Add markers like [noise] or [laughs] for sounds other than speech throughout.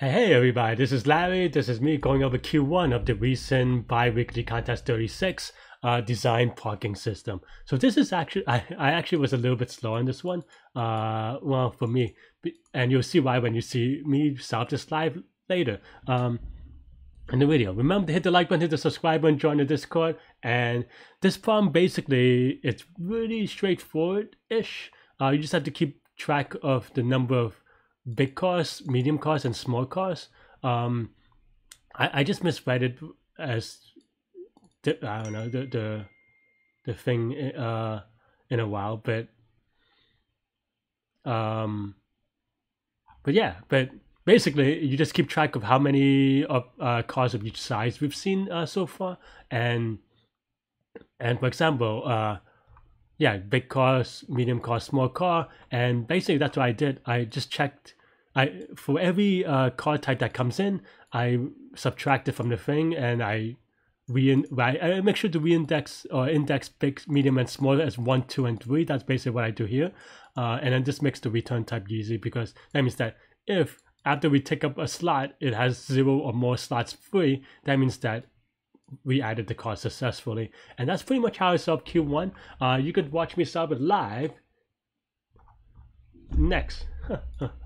Hey, everybody, this is Larry. This is me going over Q1 of the recent bi-weekly contest 36 uh, design parking system. So this is actually, I, I actually was a little bit slow on this one, uh, well, for me. And you'll see why when you see me solve this live later um, in the video. Remember to hit the like button, hit the subscribe button, join the Discord. And this problem, basically, it's really straightforward-ish. Uh, you just have to keep track of the number of big cars, medium cars, and small cars. Um, I, I just misread it as the, I don't know the the the thing uh in a while, but um, but yeah, but basically you just keep track of how many of uh, cars of each size we've seen uh, so far, and and for example, uh, yeah, big car, medium car, small car, and basically that's what I did. I just checked. I for every uh, car type that comes in, I subtract it from the thing, and I re I make sure to reindex or index big, medium, and small as one, two, and three. That's basically what I do here, uh, and then this makes the return type easy because that means that if after we take up a slot, it has zero or more slots free, that means that we added the card successfully. And that's pretty much how I solved Q1. Uh, you could watch me solve it live next. [laughs]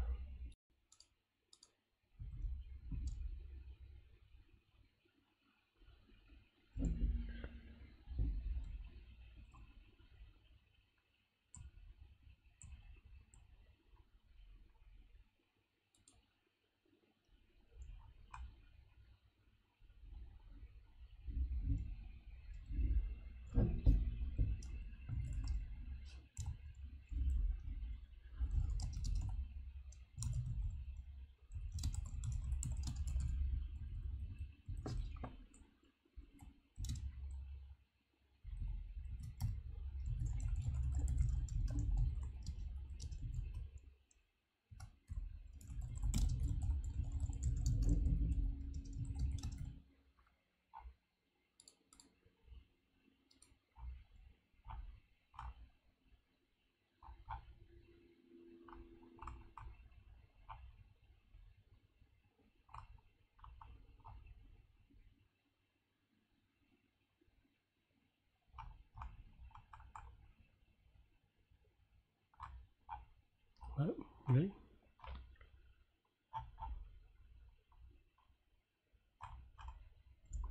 Really?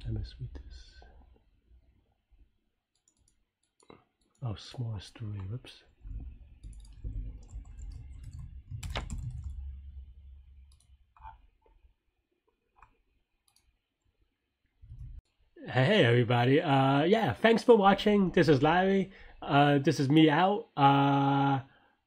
MS with this. Oh, small story. Whoops. Hey everybody. Uh yeah, thanks for watching. This is Larry. Uh this is me out. Uh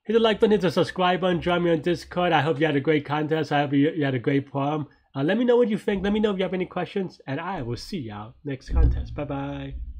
hit the like button, hit the subscribe button, join me on Discord. I hope you had a great contest. I hope you, you had a great problem. Uh, let me know what you think. Let me know if you have any questions, and I will see y'all next contest. Bye bye.